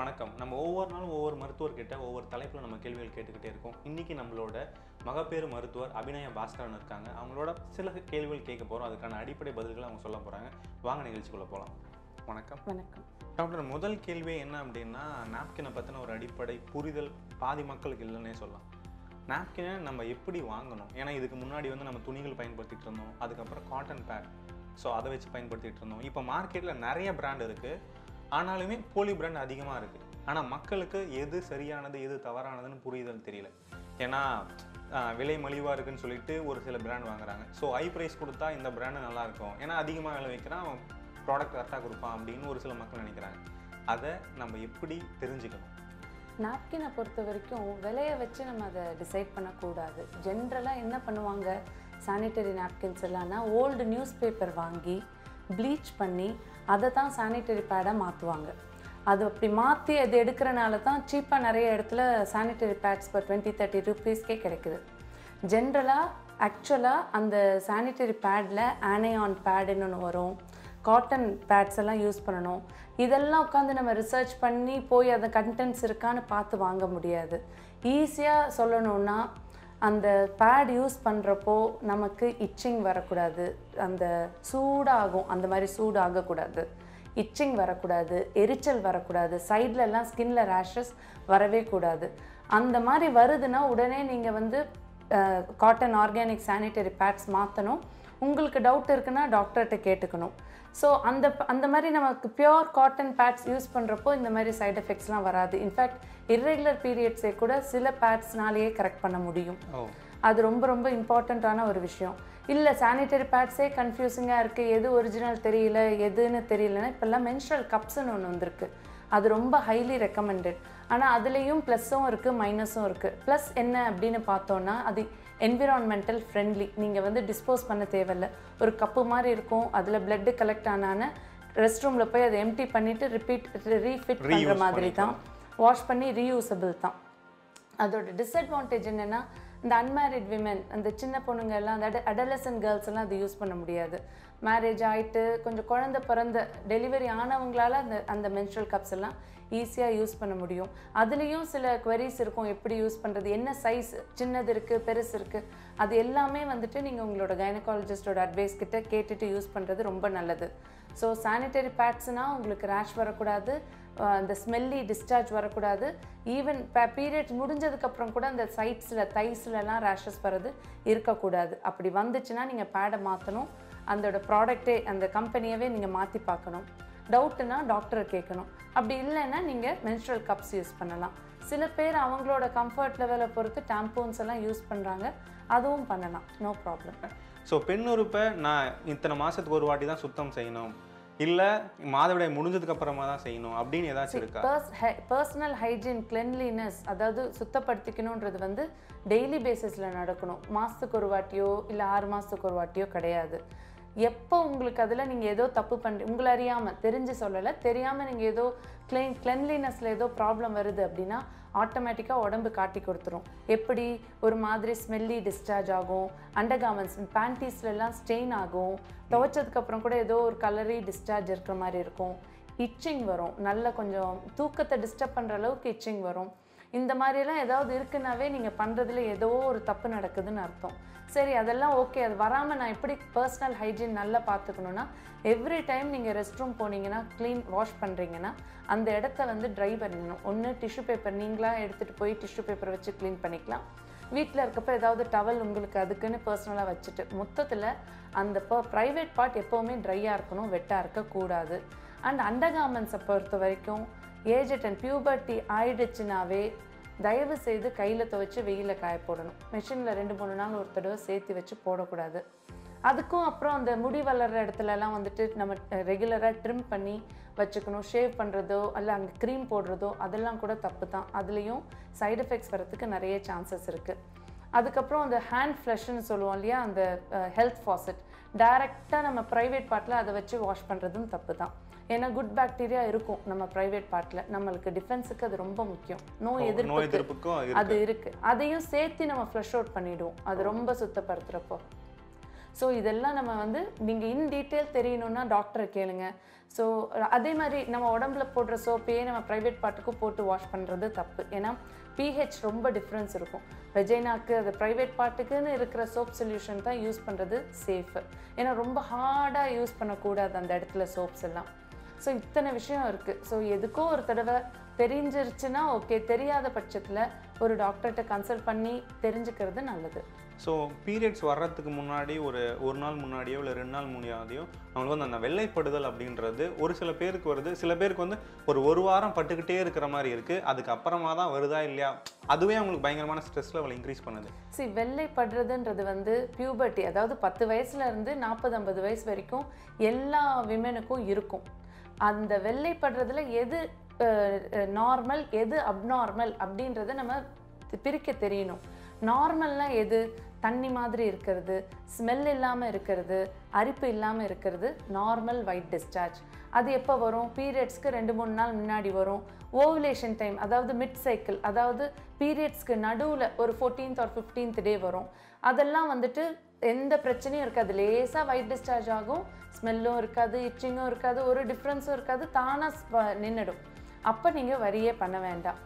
வணக்கம். நம்ம ஒவ்வொரு நாளும் ஒவ்வொரு மருத்துவர்கிட்ட ஒவ்வொரு தலைப்பில் நம்ம கேள்விகள் கேட்டுக்கிட்டே இருக்கோம். இன்னைக்கு நம்மளோட மகப்பேறு மருத்துவர் அபிநய பாஸ்கரன் இருக்காங்க. அவங்களோட சில கேள்விகள் கேட்க போகிறோம் அதுக்கான அடிப்படை பதில்களை அவங்க சொல்ல போகிறாங்க வாங்க நிகழ்ச்சிக்குள்ளே போகலாம் வணக்கம். வணக்கம். டாக்டர் முதல் கேள்வி என்ன அப்படின்னா நாப்கினை பற்றின ஒரு அடிப்படை புரிதல் பாதி மக்களுக்கு இல்லைன்னே சொல்லலாம். நாப்கினை நம்ம எப்படி வாங்கணும்? ஏன்னா இதுக்கு முன்னாடி வந்து நம்ம துணிகள் பயன்படுத்திட்டு இருந்தோம். அதுக்கப்புறம் காட்டன் பேட் ஸோ அதை வச்சு பயன்படுத்திட்டு இருந்தோம். இப்போ மார்க்கெட்டில் நிறைய பிராண்ட் இருக்குது ஆனாலுமே போலி பிராண்ட் அதிகமாக இருக்குது ஆனால் மக்களுக்கு எது சரியானது எது தவறானதுன்னு புரிதல் தெரியல. ஏன்னா விலை மலிவாக இருக்குன்னு சொல்லிட்டு ஒரு சில பிராண்ட் வாங்குறாங்க. ஸோ ஹை ப்ரைஸ் கொடுத்தா இந்த பிராண்டு நல்லாயிருக்கும் ஏன்னா அதிகமாக விலை வைக்கிறான் அவன் ப்ராடக்ட் கரெக்டாக கொடுப்பான் அப்படின்னு ஒரு சில மக்கள் நினைக்கிறாங்க. அதை நம்ம எப்படி தெரிஞ்சுக்கணும்? நாப்கினை பொறுத்த வரைக்கும் விலையை வச்சு நம்ம அதை டிசைட் பண்ணக்கூடாது. ஜென்ரலாக என்ன பண்ணுவாங்க? சானிட்டரி நாப்கின்ஸ் எல்லாம்னா ஓல்டு நியூஸ் பேப்பர் வாங்கி ப்ளீச் பண்ணி அதை தான் சானிட்டரி பேடாக மாற்றுவாங்க அது அப்படி மாற்றி அது எடுக்கிறனால தான் சீப்பாக நிறைய இடத்துல சானிட்டரி பேட்ஸ் இப்போ டுவெண்ட்டி தேர்ட்டி ருபீஸ்க்கே கிடைக்குது. ஜென்ரலாக ஆக்சுவலாக அந்த சானிட்டரி பேடில் ஆனையான் பேடுன்னு ஒன்று வரும். காட்டன் பேட்ஸ் எல்லாம் யூஸ் பண்ணணும். இதெல்லாம் உட்காந்து நம்ம ரிசர்ச் பண்ணி போய் அந்த கண்டென்ட்ஸ் இருக்கான்னு பார்த்து வாங்க முடியாது. ஈஸியாக சொல்லணுன்னா அந்த பேட் யூஸ் பண்ணுறப்போ நமக்கு இச்சிங் வரக்கூடாது. அந்த சூடாகும் அந்த மாதிரி சூடாகக்கூடாது. இச்சிங் வரக்கூடாது எரிச்சல் வரக்கூடாது சைட்லலாம் ஸ்கின்ல ரேஷஸ் வரவே கூடாது. அந்த மாதிரி வருதுன்னா உடனே நீங்கள் வந்து காட்டன் ஆர்கானிக் சானிட்டரி பேட்ஸ் மாற்றணும் உங்களுக்கு டவுட் இருக்குன்னா டாக்டர்கிட்ட கேட்டுக்கணும். ஸோ அந்த அந்த மாதிரி நமக்கு பியோர் காட்டன் பேட்ஸ் யூஸ் பண்ணுறப்போ இந்த மாதிரி சைடு எஃபெக்ட்ஸ்லாம் வராது. இன்ஃபேக்ட் இர்ரெகுலர் பீரியட்ஸை கூட சில பேட்ஸ்னாலேயே கரெக்ட் பண்ண முடியும். அது ரொம்ப ரொம்ப இம்பார்ட்டண்ட்டான ஒரு விஷயம். இல்லை சானிட்டரி பேட்ஸே கன்ஃபியூசிங்காக இருக்குது எது ஒரிஜினல் தெரியல எதுன்னு தெரியலன்னா இப்போல்லாம் மென்ஸ்ட்ரல் கப்ஸ்னு ஒன்று வந்திருக்கு. அது ரொம்ப ஹைலி ரெக்கமெண்டட் ஆனால் அதுலேயும் ப்ளஸ்ஸும் இருக்குது மைனஸும் இருக்குது ப்ளஸ் என்ன அப்படின்னு பார்த்தோன்னா அது என்விரான்மெண்டல் ஃப்ரெண்ட்லி நீங்கள் வந்து டிஸ்போஸ் பண்ண தேவையில்ல. ஒரு கப்பு மாதிரி இருக்கும். அதில் பிளட்டு கலெக்ட் ஆனான ரெஸ்ட் ரூமில் போய் அதை எம்டி பண்ணிவிட்டு ரிப்பீட் ரீஃபிட் பண்ணுற மாதிரி தான். வாஷ் பண்ணி ரீயூசபிள் தான். அதோட டிஸ்அட்வான்டேஜ் என்னென்னா இந்த அன்மேரிட் விமன் அந்த சின்ன பொண்ணுங்க எல்லாம் அந்த அடலசன் கேர்ள்ஸ் எல்லாம் அது யூஸ் பண்ண முடியாது. மேரேஜ் ஆகிட்டு கொஞ்சம் குழந்தை பிறந்த டெலிவரி ஆனவங்களால அந்த அந்த மென்ஸ்ட்ரல் கப்ஸ் எல்லாம் ஈஸியாக யூஸ் பண்ண முடியும். அதுலேயும் சில குவரிஸ் இருக்கும் எப்படி யூஸ் பண்ணுறது என்ன சைஸ் சின்னது இருக்குது பெருசு இருக்குது அது எல்லாமே வந்துட்டு நீங்கள் உங்களோட கைனகாலஜிஸ்டோட அட்வைஸ் கிட்ட கேட்டுட்டு யூஸ் பண்ணுறது ரொம்ப நல்லது. ஸோ சானிடரி பேட்ஸ்னால் உங்களுக்கு ரேஷ் வரக்கூடாது. அந்த ஸ்மெல்லி டிஸ்சார்ஜ் வரக்கூடாது. ஈவன் இப்போ பீரியட்ஸ் முடிஞ்சதுக்கப்புறம் கூட அந்த சைட்ஸில் தைஸ்லலாம் ரேஷஸ் வர்றது இருக்கக்கூடாது. அப்படி வந்துச்சுன்னா நீங்கள் பேடை மாற்றணும் அதோட ப்ராடக்ட்டே அந்த கம்பெனியவே நீங்கள் மாற்றி பார்க்கணும். டவுட்டுனா டாக்டரை கேட்கணும். அப்படி இல்லைன்னா நீங்கள் மென்ஸ்ட்ரல் கப்ஸ் யூஸ் பண்ணலாம். சில பேர் அவங்களோட கம்ஃபர்ட் லெவலை பொறுத்து டேம்போன்ஸ் எல்லாம் யூஸ் பண்ணுறாங்க அதுவும் பண்ணலாம். நோ ப்ராப்ளம் ஸோ பெண் உறுப்பை நான் இத்தனை மாதத்துக்கு ஒரு வாட்டி தான் சுத்தம் செய்யணும். இல்லை மாதவிடாய் முடிஞ்சதுக்கு அப்புறமா தான் செய்யணும் அப்படின்னு ஏதாச்சும் இருக்கா? பர்சனல் ஹைஜீன் கிளென்லினஸ் அதாவது சுத்தப்படுத்திக்கணுன்றது வந்து டெய்லி பேசிஸில் நடக்கணும். மாதத்துக்கு ஒரு வாட்டியோ இல்லை ஆறு மாதத்துக்கு ஒரு வாட்டியோ கிடையாது. எப்போ உங்களுக்கு அதில் நீங்கள் ஏதோ தப்பு பண்ணுறீங்க உங்களை அறியாமல் தெரிஞ்சு சொல்லலை தெரியாமல் நீங்கள் ஏதோ கிளீன் கிளென்லினஸில் ஏதோ ப்ராப்ளம் வருது அப்படின்னா ஆட்டோமேட்டிக்காக உடம்பு காட்டி கொடுத்துரும். எப்படி? ஒரு மாதிரி ஸ்மெல்லி டிஸ்சார்ஜ் ஆகும் அண்டர்கார்மெண்ட்ஸ் பேண்டீஸ்லலாம் ஸ்டெயின் ஆகும். துவைச்சதுக்கப்புறம் கூட ஏதோ ஒரு கலரி டிஸ்சார்ஜ் இருக்கிற மாதிரி இருக்கும். இச்சிங் வரும். நல்ல கொஞ்சம் தூக்கத்தை டிஸ்டர்ப் பண்ணுற அளவுக்கு இச்சிங் வரும். இந்த மாதிரிலாம் ஏதாவது இருக்குன்னாவே நீங்கள் பண்ணுறதுல ஏதோ ஒரு தப்பு நடக்குதுன்னு அர்த்தம். சரி அதெல்லாம் ஓகே. அது வராமல் நான் எப்படி பர்சனல் ஹைஜீன் நல்லா பார்த்துக்கணுன்னா எவ்ரி டைம் நீங்கள் ரெஸ்ட் ரூம் போனீங்கன்னா க்ளீன் வாஷ் பண்ணுறீங்கன்னா அந்த இடத்த வந்து ட்ரை பண்ணிடணும் ஒன்று டிஷ்யூ பேப்பர் நீங்களாக எடுத்துகிட்டு போய் டிஷ்யூ பேப்பர் வச்சு க்ளீன் பண்ணிக்கலாம். வீட்டில் இருக்கப்ப ஏதாவது டவல் உங்களுக்கு அதுக்குன்னு பர்சனலாக வச்சுட்டு மொத்தத்தில் அந்த ப்ரைவேட் பார்ட் எப்போவுமே ட்ரையாக இருக்கணும் வெட்டாக இருக்கக்கூடாது. அண்ட் அண்டர்கார்மெண்ட்ஸை பொறுத்த வரைக்கும் ஏஜ் அண்ட் பியூபர்ட்டி ஆயிடுச்சுனாவே தயவு செய்து கையில் துவைச்சு வெயிலில் காய போடணும். மிஷினில் ரெண்டு மூணு நாள் ஒரு தடவை சேர்த்து வச்சு போடக்கூடாது. அதுக்கும் அப்புறம் அந்த முடி வளர்கிற இடத்துலலாம் வந்துட்டு நம்ம ரெகுலராக ட்ரிம் பண்ணி வச்சுக்கணும். ஷேவ் பண்ணுறதோ இல்லை அங்கே க்ரீம் போடுறதோ அதெல்லாம் கூட தப்பு தான் அதுலேயும் சைடு எஃபெக்ட்ஸ் வரத்துக்கு நிறைய சான்சஸ் இருக்குது அதுக்கப்புறம் அந்த ஹேண்ட் ஃப்ளஷ்ன்னு சொல்லுவோம் இல்லையா? அந்த ஹெல்த் ஃபாசெட் டைரெக்டாக நம்ம ப்ரைவேட் பார்ட்டில் அதை வச்சு வாஷ் பண்ணுறதும் தப்பு தான் ஏன்னா குட் பாக்டீரியா இருக்கும் நம்ம ப்ரைவேட் பார்ட்டில் நம்மளுக்கு டிஃபென்ஸுக்கு அது ரொம்ப முக்கியம். நோய் எதிர்ப்பு. அது இருக்கு. அதையும் சேர்த்து நம்ம ஃப்ளஷ் அவுட் பண்ணிடுவோம். அது ரொம்ப சுத்தப்படுத்துறப்போ. ஸோ இதெல்லாம் நம்ம வந்து நீங்கள் இன் டீட்டெயில் தெரியணும்னா டாக்டரை கேளுங்க. ஸோ அதே மாதிரி நம்ம உடம்புல போடுற சோப்பையே நம்ம ப்ரைவேட் பார்ட்டுக்கும் போட்டு வாஷ் பண்ணுறது தப்பு. ஏன்னா பிஹெச் ரொம்ப டிஃப்ரென்ஸ் இருக்கும். வெஜைனாக்கு அது ப்ரைவேட் பார்ட்டுக்குன்னு இருக்கிற சோப் சொல்யூஷன் தான் யூஸ் பண்ணுறது சேஃபு ஏன்னா ரொம்ப ஹார்டாக யூஸ் பண்ணக்கூடாது அந்த இடத்துல சோப்ஸ் எல்லாம். ஸோ இத்தனை விஷயம் இருக்குது ஸோ எதுக்கோ ஒரு தடவை தெரிஞ்சிருச்சுன்னா ஓகே தெரியாத பட்சத்தில் ஒரு டாக்டர்கிட்ட கன்சல்ட் பண்ணி தெரிஞ்சுக்கிறது நல்லது. ஸோ பீரியட்ஸ் வர்றதுக்கு முன்னாடி ஒரு ஒரு நாள் முன்னாடியோ இல்லை ரெண்டு நாள் முன்னாடியோ அவங்களுக்கு வந்து அந்த வெள்ளைப்படுதல் அப்படின்றது ஒரு சில பேருக்கு வருது. சில பேருக்கு வந்து ஒரு ஒரு வாரம் பட்டுக்கிட்டே இருக்கிற மாதிரி இருக்குது அதுக்கப்புறமா தான் வருதா இல்லையா? அதுவே அவங்களுக்கு பயங்கரமான ஸ்ட்ரெஸ் லெவல் இன்க்ரீஸ் பண்ணுது. சி வெள்ளை படுறதுன்றது வந்து பியூபர்ட்டி அதாவது பத்து வயசுல இருந்து நாற்பது ஐம்பது வயசு வரைக்கும் எல்லா விமெனுக்கும் இருக்கும். அந்த வெள்ளைப்படுறதுல எது நார்மல் எது அப்நார்மல் அப்படின்றத நம்ம பிரிக்க தெரியணும். நார்மல்னால் எது? தண்ணி மாதிரி இருக்கிறது ஸ்மெல் இல்லாமல் இருக்கிறது அரிப்பு இல்லாமல் இருக்கிறது நார்மல் ஒயிட் டிஸ்சார்ஜ் அது எப்போ வரும்? பீரியட்ஸ்க்கு ரெண்டு மூணு நாள் முன்னாடி வரும். ஓவுலேஷன் டைம் அதாவது மிட் சைக்கிள் அதாவது பீரியட்ஸ்க்கு நடுவில் ஒரு ஃபோர்டீன்த் ஒரு ஃபிஃப்டீன்த் டே வரும். அதெல்லாம் வந்துட்டு எந்த பிரச்சனையும் இருக்காது. லேசாக ஒயிட் டிஸ்சார்ஜ் ஆகும். ஸ்மெல்லும் இருக்காது இச்சிங்கும் இருக்காது ஒரு டிஃப்ரென்ஸும் இருக்காது. தானாக நின்றுடும் அப்போ நீங்கள் வரியே பண்ண வேண்டாம்.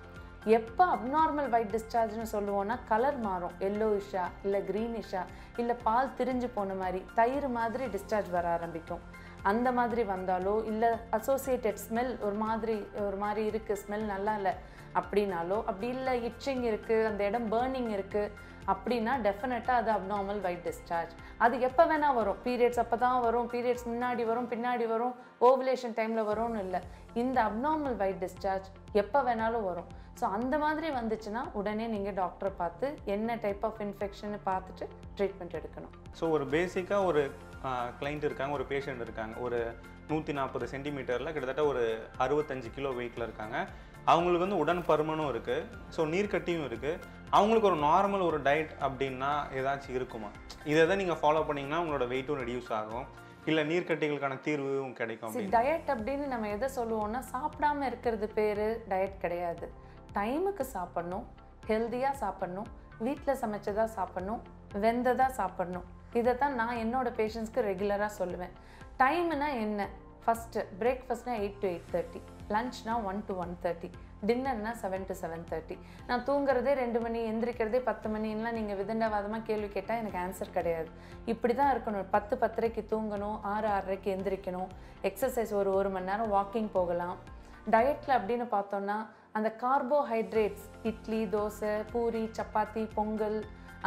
எப்போ அப்நார்மல் ஒயிட் டிஸ்சார்ஜ்னு சொல்லுவோன்னா கலர் மாறும். எல்லோயிஷா இல்லை க்ரீனிஷா இல்லை பால் திரிஞ்சு போன மாதிரி தயிர் மாதிரி டிஸ்சார்ஜ் வர ஆரம்பிக்கும். அந்த மாதிரி வந்தாலோ இல்லை அசோசியேட்டட் ஸ்மெல் ஒரு மாதிரி ஒரு மாதிரி இருக்குது ஸ்மெல் நல்லா இல்லை அப்படின்னாலோ அப்படி இல்லை இச்சிங் இருக்குது அந்த இடம் பேர்னிங் இருக்குது அப்படின்னா டெஃபினட்டாக அது அப்நார்மல் வைட் டிஸ்சார்ஜ் அது எப்போ வேணால் வரும். பீரியட்ஸ் அப்போ தான் வரும். பீரியட்ஸ் முன்னாடி வரும் பின்னாடி வரும். ஓவுலேஷன் டைமில் வரும்னு இல்லை. இந்த அப்நார்மல் வைட் டிஸ்சார்ஜ் எப்போ வேணாலும் வரும். ஸோ அந்த மாதிரி வந்துச்சுன்னா உடனே நீங்கள் டாக்டரை பார்த்து என்ன டைப் ஆஃப் இன்ஃபெக்ஷன் பார்த்துட்டு ட்ரீட்மெண்ட் எடுக்கணும். ஸோ ஒரு பேசிக்காக ஒரு கிளைண்ட் இருக்காங்க ஒரு பேஷண்ட் இருக்காங்க. ஒரு நூற்றி நாற்பது சென்டிமீட்டரில் கிட்டத்தட்ட ஒரு அறுபத்தஞ்சு கிலோ வெயிட்டில் இருக்காங்க. அவங்களுக்கு வந்து உடன் பருமனும் இருக்குது ஸோ நீர்க்கட்டியும் இருக்குது அவங்களுக்கு ஒரு நார்மல் ஒரு டயட் அப்படின்னா ஏதாச்சும் இருக்குமா? இதை தான் நீங்கள் ஃபாலோ பண்ணீங்கன்னா உங்களோட வெயிட்டும் ரெடியூஸ் ஆகும். இல்லை நீர்க்கட்டிகளுக்கான தீர்வும் கிடைக்கும் டயட் அப்படின்னு? நம்ம எதை சொல்லுவோம்னா சாப்பிடாம இருக்கிறது பேர் டயட் கிடையாது. டைமுக்கு சாப்பிடணும் ஹெல்த்தியாக சாப்பிடணும் வீட்டில் சமைச்சதா சாப்பிடணும் வெந்ததா சாப்பிடணும். இதை தான் நான் என்னோட பேஷண்ட்ஸ்க்கு ரெகுலராக சொல்லுவேன். டைம்னா என்ன? ஃபஸ்ட்டு பிரேக்ஃபாஸ்ட்னா எயிட் டு எயிட் தேர்ட்டி லஞ்ச்னால் ஒன் டு ஒன் தேர்ட்டி டின்னர்னால் செவன் டு செவன் தேர்ட்டி நான் தூங்குறதே ரெண்டு மணி எந்திரிக்கிறதே பத்து மணின்லாம் நீங்கள் விதண்டவாதமாக கேள்வி கேட்டால் எனக்கு ஆன்சர் கிடையாது. இப்படி தான் இருக்கணும். பத்து பத்தரைக்கு தூங்கணும் ஆறு ஆறரைக்கு எந்திரிக்கணும். எக்ஸசைஸ் ஒரு ஒரு மணி நேரம் வாக்கிங் போகலாம். டயட்டில் அப்படின்னு பார்த்தோன்னா அந்த கார்போஹைட்ரேட்ஸ் இட்லி தோசை பூரி சப்பாத்தி பொங்கல்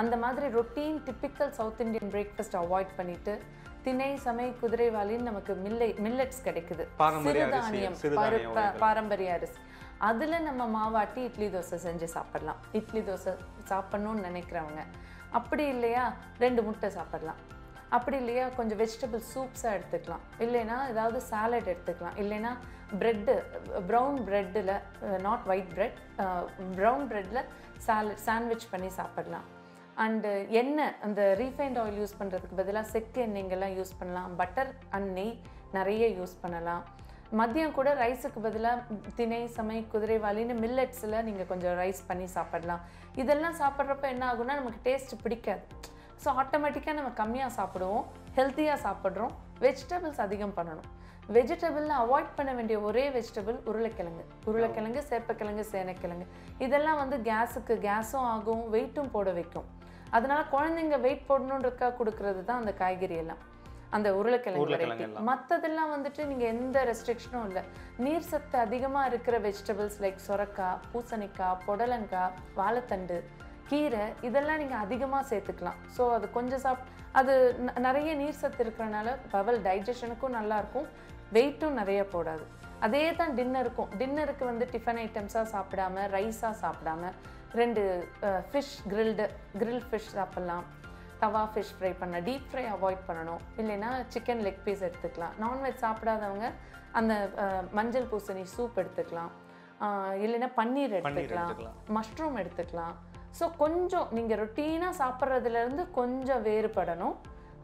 அந்த மாதிரி routine typical south Indian breakfast avoid பண்ணிட்டு திணை சமை குதிரைவாலின்னு நமக்கு மில்லை மில்லட்ஸ் கிடைக்குது. சிறுதானியம் சிறுதானிய பருப்ப-. பாரம்பரிய அரிசி. அதில் நம்ம மாவாட்டி இட்லி தோசை செஞ்சு சாப்பிடலாம். இட்லி தோசை சாப்பிடணும்னு நினைக்கிறவங்க. அப்படி இல்லையா? ரெண்டு முட்டை சாப்பிடலாம். அப்படி இல்லையா? கொஞ்சம் வெஜிடபிள் சூப்ஸாக எடுத்துக்கலாம். இல்லைன்னா ஏதாவது சாலட் எடுத்துக்கலாம். இல்லைன்னா ப்ரெட்டு ப்ரௌன் ப்ரெட்டில் நாட் ஒயிட் பிரெட் ப்ரௌன் ப்ரெட்டில் சாலட் சாண்ட்விச் பண்ணி சாப்பிடலாம். அண்டு எண்ணெய் அந்த ரீஃபைண்ட் ஆயில் யூஸ் பண்ணுறதுக்கு பதிலாக செக்கு எண்ணெய்ங்கெல்லாம் யூஸ் பண்ணலாம். பட்டர் அண்ட் நெய் நிறைய யூஸ் பண்ணலாம். மதியம் கூட ரைஸுக்கு பதிலாக திணை சமை குதிரைவாலின்னு மில்லட்ஸில் நீங்கள் கொஞ்சம் ரைஸ் பண்ணி சாப்பிடலாம். இதெல்லாம் சாப்பிட்றப்ப என்ன ஆகும்னா நமக்கு டேஸ்ட் பிடிக்காது. ஸோ ஆட்டோமேட்டிக்காக நம்ம கம்மியாக சாப்பிடுவோம் ஹெல்த்தியாக சாப்பிட்றோம் வெஜிடபிள்ஸ் அதிகம் பண்ணணும். வெஜிடபிளில் அவாய்ட் பண்ண வேண்டிய ஒரே வெஜிடபிள் உருளைக்கிழங்கு. உருளைக்கிழங்கு சேப்பக்கிழங்கு சேனைக்கிழங்கு. இதெல்லாம் வந்து கேஸுக்கு கேஸும் ஆகும் வெயிட்டும் போட வைக்கும். அதனால குழந்தைங்க வெயிட் போடணுன்றதுக்காக கொடுக்கறது தான் அந்த காய்கறி எல்லாம். அந்த உருளைக்கிழங்கு வெரைட்டி எல்லாம். மற்றதெல்லாம் வந்துட்டு நீங்கள் எந்த ரெஸ்ட்ரிக்ஷனும் இல்லை. நீர் சத்து அதிகமாக இருக்கிற வெஜிடபிள்ஸ் லைக் சொரக்காய் பூசணிக்காய் புடலங்காய் வாழைத்தண்டு கீரை இதெல்லாம் நீங்கள் அதிகமாக சேர்த்துக்கலாம். ஸோ அது கொஞ்சம் சாப் அது நிறைய நீர் சத்து இருக்கிறனால பவல் டைஜஷனுக்கும் நல்லாயிருக்கும். வெயிட்டும் நிறைய போடாது. அதே தான் டின்னருக்கும் டின்னருக்கு வந்து டிஃபன் ஐட்டம்ஸாக சாப்பிடாம ரைஸாக சாப்பிடாம ரெண்டு ஃபிஷ் கிரில்டு கிரில் ஃபிஷ் சாப்பிட்லாம். தவா ஃபிஷ் ஃப்ரை பண்ண டீப் ஃப்ரை அவாய்ட் பண்ணணும். இல்லைன்னா சிக்கன் லெக் பீஸ் எடுத்துக்கலாம். நான்வெஜ் சாப்பிடாதவங்க அந்த மஞ்சள் பூசணி சூப் எடுத்துக்கலாம். இல்லைன்னா பன்னீர் எடுத்துக்கலாம். எடுத்துக்கலாம். மஷ்ரூம் எடுத்துக்கலாம். ஸோ கொஞ்சம் நீங்கள் ரொட்டீனாக சாப்பிட்றதுலேருந்து கொஞ்சம் வேறுபடணும்.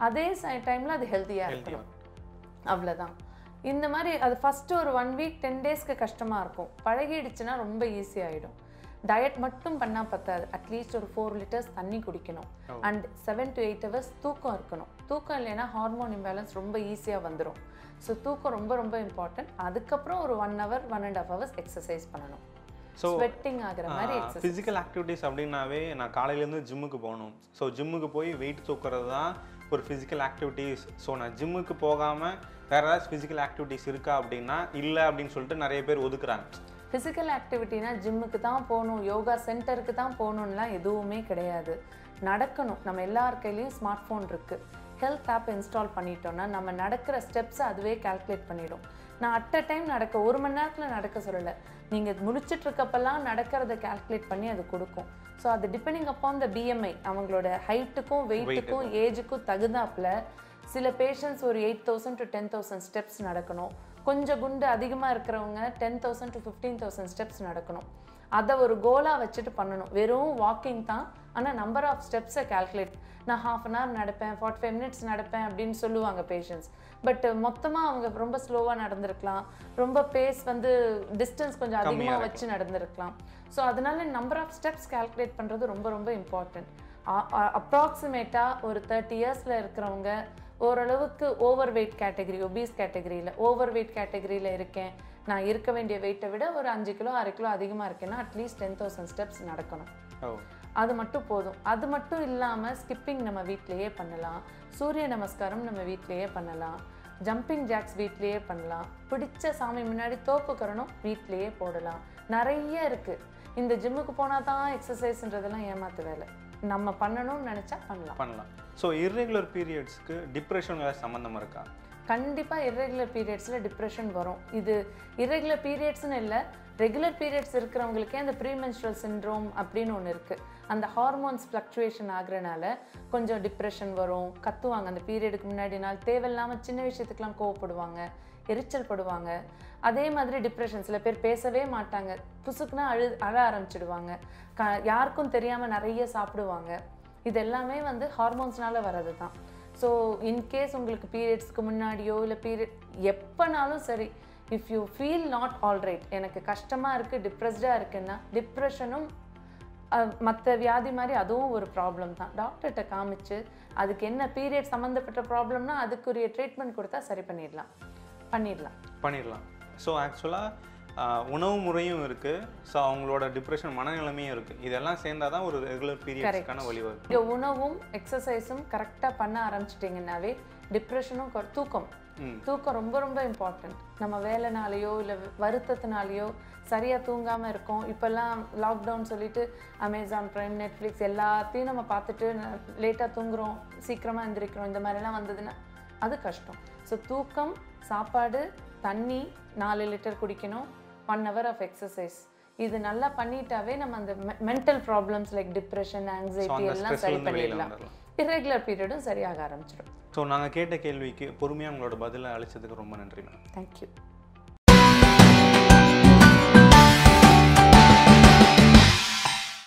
அதே டைமில் அது ஹெல்த்தியாக இருக்கணும். அவ்வளோதான் இந்த மாதிரி அது ஃபஸ்ட்டு ஒரு ஒன் வீக் டென் டேஸ்க்கு கஷ்டமாக இருக்கும். பழகிடுச்சுன்னா ரொம்ப ஈஸியாகிடும் டயட் மட்டும் பண்ணால் பத்தாது. அட்லீஸ்ட் ஒரு ஃபோர் லிட்டர்ஸ் தண்ணி குடிக்கணும். And seven to eight hours தூக்கம் இருக்கணும். தூக்கம் இல்லைன்னா ஹார்மோன் இம்பேலன்ஸ் ரொம்ப ஈஸியாக வந்துடும் ஸோ தூக்கம் ரொம்ப ரொம்ப இம்பார்ட்டன்ட் அதுக்கப்புறம் ஒரு one hour one and half hours exercise பண்ணணும். ஸோ ஸ்வெட்டிங் ஆகுற மாதிரி ஃபிசிக்கல் ஆக்டிவிட்டீஸ் அப்படின்னாவே நான் காலையிலேருந்து ஜிம்முக்கு போகணும். ஸோ ஜிம்முக்கு போய் வெயிட் தூக்குறது தான் ஒரு ஃபிசிக்கல் ஆக்டிவிட்டீஸ் ஸோ நான் ஜிம்முக்கு போகாமல் வேறு ஏதாச்சும் ஃபிசிக்கல் ஆக்டிவிட்டீஸ் இருக்கா அப்படின்னா இல்லை அப்படின்னு சொல்லிட்டு நிறைய பேர் ஒதுக்குறாங்க. ஃபிசிக்கல் ஆக்டிவிட்டினா ஜிம்முக்கு தான் போகணும் யோகா சென்டருக்கு தான் போகணும்லாம் எதுவுமே கிடையாது. நடக்கணும். நம்ம எல்லார் கையிலையும் ஸ்மார்ட் ஃபோன் இருக்குது ஹெல்த் ஆப் இன்ஸ்டால் பண்ணிட்டோம்னா நம்ம நடக்கிற ஸ்டெப்ஸை அதுவே கால்குலேட் பண்ணிடும். நான் அட் அ டைம் நடக்க ஒரு மணி நேரத்தில் நடக்க சொல்லலை. நீங்கள் முடிச்சிட்டு இருக்கப்பெல்லாம் நடக்கிறத கால்குலேட் பண்ணி அது கொடுக்கும். ஸோ அது டிபெண்டிங் அப்பான் த பிஎம்ஐ அவங்களோட ஹைட்டுக்கும் வெயிட்டுக்கும் ஏஜுக்கும் தகுந்தாப்புல சில பேஷண்ட்ஸ் ஒரு eight thousand to ten thousand steps நடக்கணும். கொஞ்சம் குண்டு அதிகமாக இருக்கிறவங்க ten thousand to fifteen thousand steps நடக்கணும். அதை ஒரு கோலாக வச்சுட்டு பண்ணணும். வெறும் வாக்கிங் தான். ஆனால் நம்பர் ஆஃப் ஸ்டெப்ஸை கால்குலேட் நான் ஹாஃப் அன் ஹவர் நடப்பேன் ஃபார்ட்டி ஃபைவ் மினிட்ஸ் நடப்பேன் அப்படின்னு சொல்லுவாங்க பேஷண்ட்ஸ் பட் மொத்தமாக அவங்க ரொம்ப ஸ்லோவாக நடந்திருக்கலாம். ரொம்ப பேஸ் வந்து டிஸ்டன்ஸ் கொஞ்சம் அதிகமாக வச்சு நடந்திருக்கலாம். ஸோ அதனால நம்பர் ஆஃப் ஸ்டெப்ஸ் கால்குலேட் பண்ணுறது ரொம்ப ரொம்ப இம்பார்ட்டன்ட் அப்ராக்சிமேட்டாக ஒரு தேர்ட்டி இயர்ஸில் இருக்கிறவங்க ஓரளவுக்கு ஓவர் வெயிட் கேட்டகரி ஒபீஸ் கேட்டகரியில் ஓவர் வெயிட் கேட்டகரியில் இருக்கேன். நான் இருக்க வேண்டிய வெயிட்டை விட ஒரு அஞ்சு கிலோ ஆறு கிலோ அதிகமாக இருக்கேன்னா அட்லீஸ்ட் டென் தௌசண்ட் ஸ்டெப்ஸ் நடக்கணும். ஓ. அது மட்டும் போதும். அது மட்டும் இல்லாமல் ஸ்கிப்பிங் நம்ம வீட்டிலேயே பண்ணலாம். சூரிய நமஸ்காரம் நம்ம வீட்டிலேயே பண்ணலாம். ஜம்பிங் ஜாக்ஸ் வீட்டிலேயே பண்ணலாம். பிடிச்ச சாமி முன்னாடி தோப்புக்கரணும் வீட்டிலேயே போடலாம். நிறைய இருக்குது இந்த ஜிம்முக்கு போனால் தான் எக்ஸசைஸ்ன்றதெல்லாம் ஏமாத்து வேலை. நம்ம பண்ணணும்னு நினச்சா பண்ணலாம். பண்ணலாம். ஸோ இர்ரெகுலர் பீரியட்ஸ்க்கு டிப்ரெஷன் சம்மந்தம் இருக்கா? கண்டிப்பாக irregular பீரியட்ஸில் டிப்ரெஷன் வரும். இது irregular பீரியட்ஸ்னு இல்லை ரெகுலர் பீரியட்ஸ் இருக்கிறவங்களுக்கே அந்த ப்ரீமென்ஸ்ட்ரல் சிண்ட்ரோம் அப்படின்னு ஒன்று இருக்குது அந்த ஹார்மோன்ஸ் ஃப்ளக்சுவேஷன் ஆகுறனால கொஞ்சம் டிப்ரெஷன் வரும். கத்துவாங்க. அந்த பீரியடுக்கு முன்னாடி நாள் தேவையில்லாமல் சின்ன விஷயத்துக்கெலாம் கோவப்படுவாங்க. எரிச்சல் படுவாங்க. அதே மாதிரி டிப்ரெஷன் சில பேர் பேசவே மாட்டாங்க. புசுக்குனா அழு அழ ஆரம்பிச்சிடுவாங்க. க யாருக்கும் தெரியாமல் நிறைய சாப்பிடுவாங்க. இது எல்லாமே வந்து ஹார்மோன்ஸ்னால வர்றது தான் ஸோ இன்கேஸ் உங்களுக்கு பீரியட்ஸ்க்கு முன்னாடியோ இல்லை பீரியட் எப்போனாலும் சரி if you feel not alright எனக்கு கஷ்டமாக இருக்குது டிப்ரெஸ்டாக இருக்குன்னா டிப்ரெஷனும் மற்ற வியாதி மாதிரி அதுவும் ஒரு ப்ராப்ளம் தான். டாக்டர்கிட்ட காமிச்சு அதுக்கு என்ன பீரியட் சம்மந்தப்பட்ட ப்ராப்ளம்னா அதுக்குரிய ட்ரீட்மெண்ட் கொடுத்தா சரி பண்ணிடலாம். பண்ணிடலாம். பண்ணிடலாம். ஸோ ஆக்சுவலாக உணவு முறையும் இருக்குது ஸோ அவங்களோட டிப்ரெஷன் மனநிலைமையும் இருக்குது இதெல்லாம் சேர்ந்தாதான் தான் ஒரு ரெகுலர் பீரியட்ஸ்க்கான வழி வருது இங்கே உணவும் எக்ஸசைஸும் கரெக்டாக பண்ண ஆரம்பிச்சிட்டிங்கன்னாவே டிப்ரெஷனும் தூக்கம். தூக்கம் ரொம்ப ரொம்ப இம்பார்ட்டன்ட் நம்ம வேலைனாலேயோ இல்லை வருத்தத்தினாலேயோ சரியாக தூங்காமல் இருக்கோம். இப்போல்லாம் லாக்டவுன் சொல்லிட்டு அமேசான் ப்ரைம் நெட்ஃப்ளிக்ஸ் எல்லாத்தையும் நம்ம பார்த்துட்டு லேட்டாக தூங்குறோம். சீக்கிரமாக எந்திரிக்கிறோம். இந்த மாதிரிலாம் வந்ததுன்னா அது கஷ்டம். ஸோ தூக்கம் சாப்பாடு தண்ணி நாலு லிட்டர் குடிக்கணும் ஒன் ஹவர் ஆஃப் எக்ஸசைஸ் இது நல்லா பண்ணிட்டாவே நம்ம அந்த mental problems like depression anxiety எல்லாம் சரி பண்ணிடலாம். இரெகுலர் பீரியடும் சரியாக ஆரம்பிச்சிடும் ஸோ நாங்கள் கேட்ட கேள்விக்கு பொறுமையாக உங்களோட பதிலை அளிச்சதுக்கு ரொம்ப நன்றி மேம் தேங்க்யூ